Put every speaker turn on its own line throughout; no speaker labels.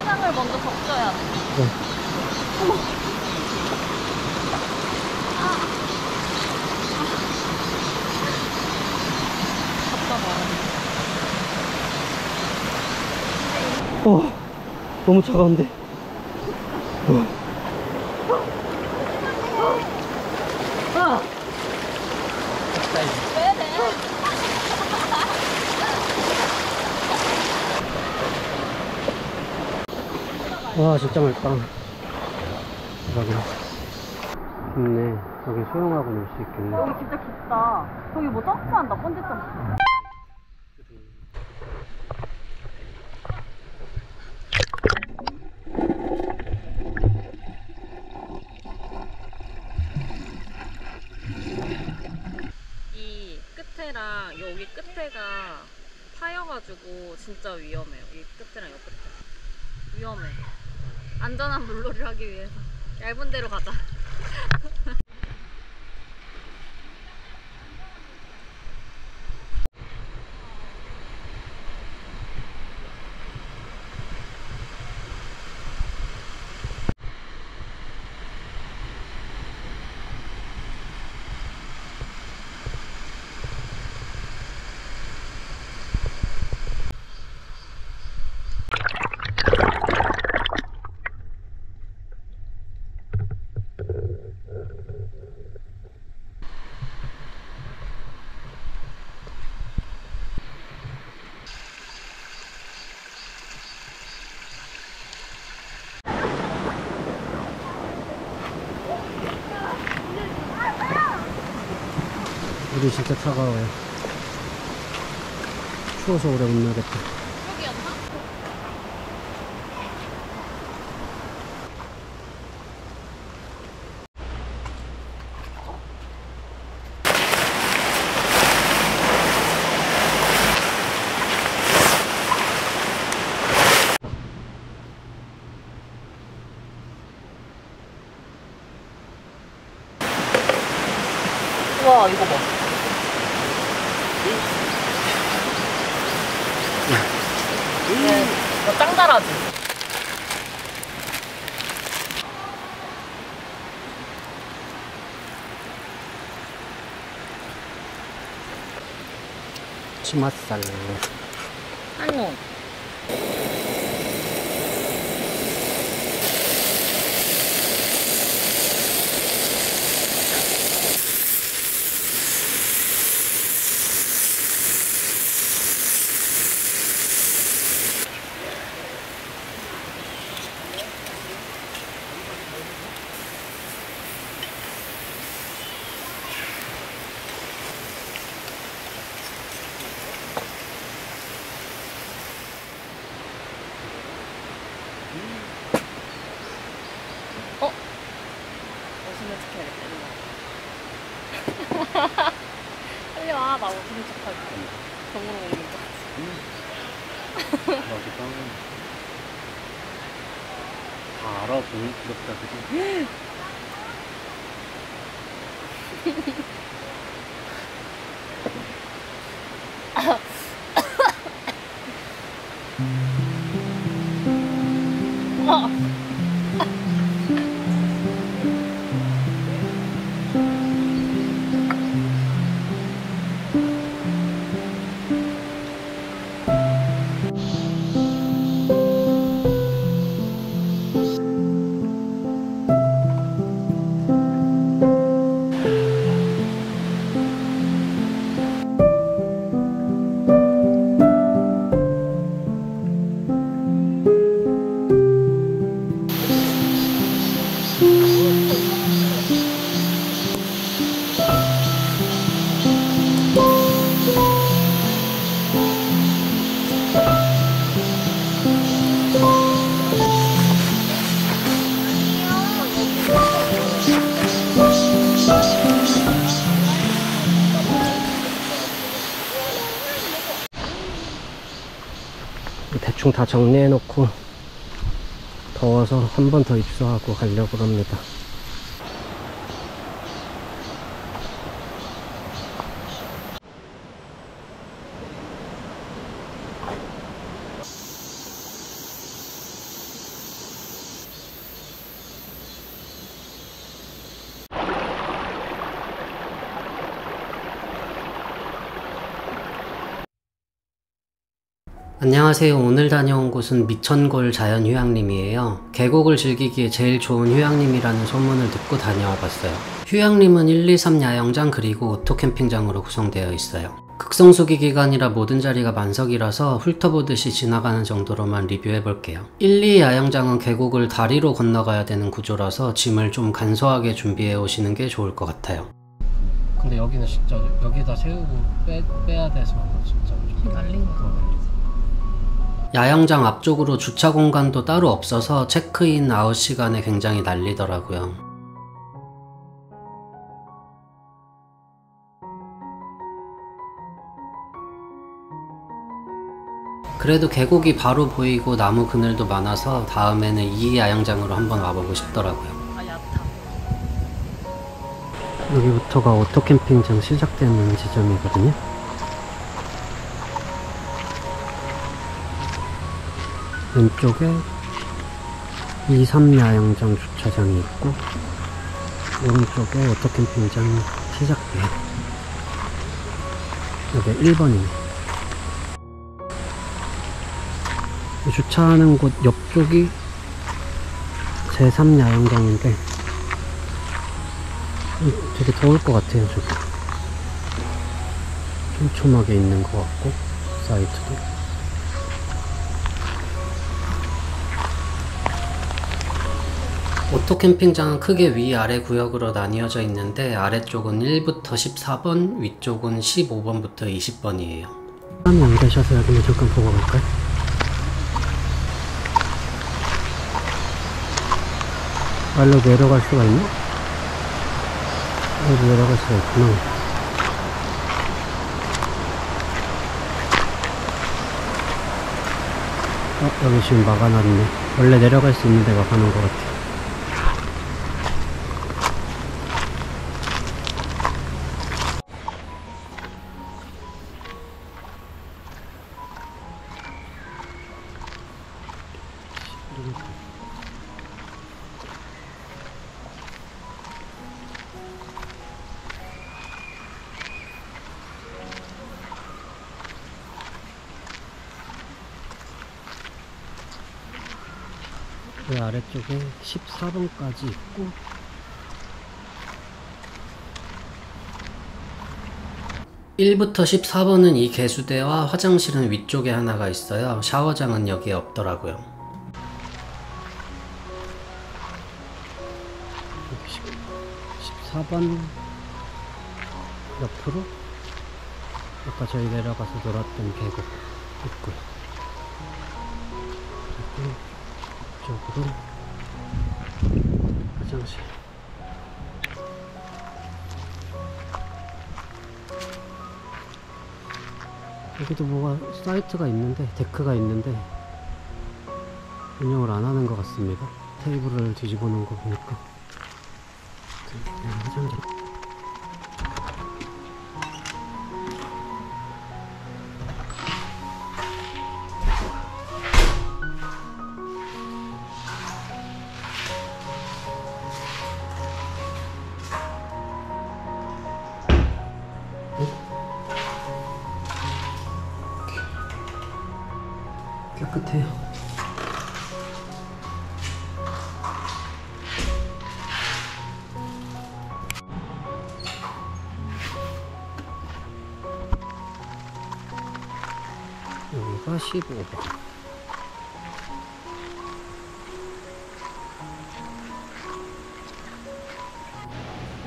땅을 먼저 적셔야 돼.
네. 어, 너무 차가운데. 어. 와, 진짜 맑다. 대박이네. 좋네. 여기 수영하고 놀 수 있겠네.
여기 진짜 깊다. 저기 뭐 점프한다, 번지 점프. 이 끝에랑 여기 끝에가 파여가지고 진짜 위험해요. 이 끝에랑 이 끝에. 위험해. 안전한 물놀이를 하기 위해서 얇은 데로 가자.
물이 진짜 차가워요. 추워서 오래 못 나겠다.
와 이거 봐. 네, 뭐 짱잘하지.
치맛살.
한용. 와, 나 멋있는 척하지. 정으로 먹는 거.
맛있다. 다 알아, 보면 부럽다, 그지? 대충 다 정리해 놓고 더워서 한 번 더 입수하고 가려고 합니다. 안녕하세요. 오늘 다녀온 곳은 미천골 자연휴양림이에요. 계곡을 즐기기에 제일 좋은 휴양림이라는 소문을 듣고 다녀와 봤어요. 휴양림은 1, 2, 3 야영장 그리고 오토캠핑장으로 구성되어 있어요. 극성수기 기간이라 모든 자리가 만석이라서 훑어보듯이 지나가는 정도로만 리뷰해 볼게요. 1, 2 야영장은 계곡을 다리로 건너가야 되는 구조라서 짐을 좀 간소하게 준비해 오시는 게 좋을 것 같아요. 근데 여기는 진짜 여기다 세우고 빼, 빼야 돼서 진짜
날린 거.
야영장 앞쪽으로 주차 공간도 따로 없어서 체크인 아웃 시간에 굉장히 난리더라고요. 그래도 계곡이 바로 보이고 나무 그늘도 많아서 다음에는 이 야영장으로 한번 와보고 싶더라고요. 여기부터가 오토 캠핑장 시작되는 지점이거든요. 왼쪽에 2, 3 야영장 주차장이 있고 오른쪽에 오토캠핑장 시작돼요. 여기 1번이네. 주차하는 곳 옆쪽이 제3 야영장인데 음, 되게 더울 것 같아요, 저기. 촘촘하게 있는 것 같고, 사이트도. 오토 캠핑장은 크게 위아래 구역으로 나뉘어져 있는데, 아래쪽은 1부터 14번, 위쪽은 15번부터 20번이에요. 사람이 안 계셔서 여기는 잠깐 보고 갈까요? 말로 내려갈 수가 있나? 여기 내려갈 수가 있구나. 어, 여기 지금 막아놨네. 원래 내려갈 수 있는 데 막아놓은 것 같아. 그 아래쪽에 14번까지 있고, 1부터 14번은 이 개수대와 화장실은 위쪽에 하나가 있어요. 샤워장은 여기에 없더라고요. 여기 10 14번 옆으로 아까 저희 내려가서 놀았던 계곡 있고요. 이쪽으로 화장실 여기도 뭐가 사이트가 있는데 데크가 있는데 운영을 안 하는 것 같습니다. 테이블을 뒤집어 놓은 거 보니까. 네, 화장실 15번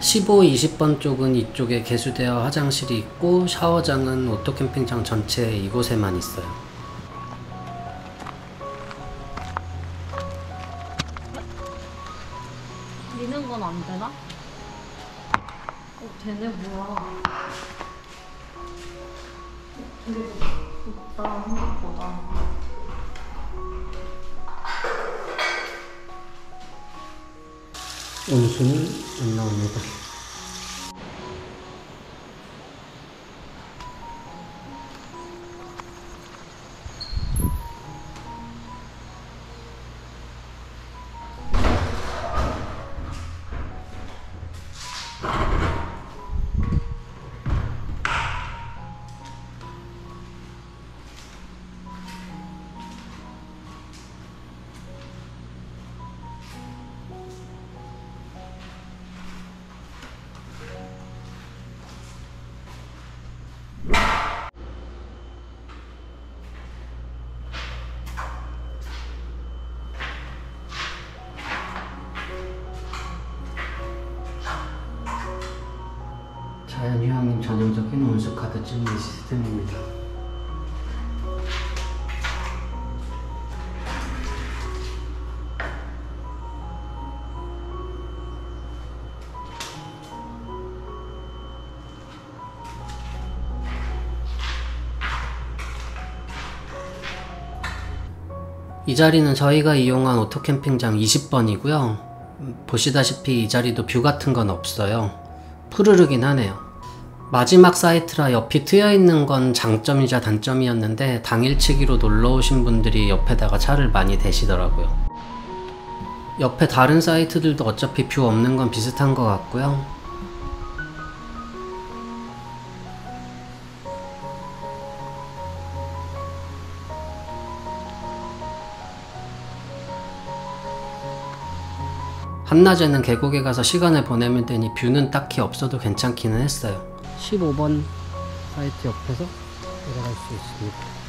십오, 이십 번 쪽은 이쪽에 개수대와 화장실이 있고 샤워장은 오토캠핑장 전체 이곳에만 있어요.
높다 생각보다.
온수는 안 나옵니다. 자연 휴양림 전형적인 온수카드 찜리 시스템입니다. 이 자리는 저희가 이용한 오토캠핑장 20번이고요. 보시다시피 이 자리도 view 같은 건 없어요. 푸르르긴 하네요. 마지막 사이트라 옆이 트여 있는 건 장점이자 단점이었는데 당일치기로 놀러 오신 분들이 옆에다가 차를 많이 대시더라고요. 옆에 다른 사이트들도 어차피 view 없는 건 비슷한 것 같고요. 한낮에는 계곡에 가서 시간을 보내면 되니 뷰는 딱히 없어도 괜찮기는 했어요. 15번 사이트 옆에서 내려갈 수 있습니다.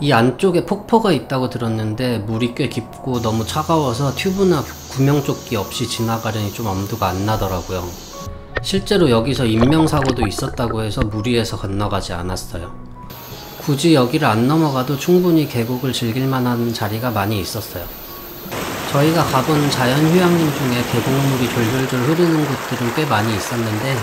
이 안쪽에 폭포가 있다고 들었는데 물이 꽤 깊고 너무 차가워서 튜브나 구명조끼 없이 지나가려니 좀 엄두가 안 나더라고요. 실제로 여기서 인명사고도 있었다고 해서 무리해서 건너가지 않았어요. 굳이 여기를 안 넘어가도 충분히 계곡을 즐길 만한 자리가 많이 있었어요. 저희가 가본 자연휴양림 중에 계곡물이 졸졸졸 흐르는 곳들은 꽤 많이 있었는데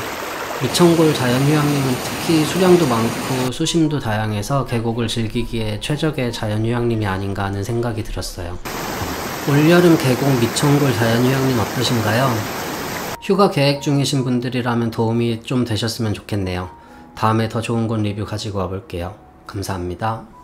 미천골 자연휴양림은 특히 수량도 많고 수심도 다양해서 계곡을 즐기기에 최적의 자연휴양림이 아닌가 하는 생각이 들었어요. 올여름 계곡 미천골 자연휴양림 어떠신가요? 휴가 계획 중이신 분들이라면 도움이 좀 되셨으면 좋겠네요. 다음에 더 좋은 곳 리뷰 가지고 와볼게요. 감사합니다.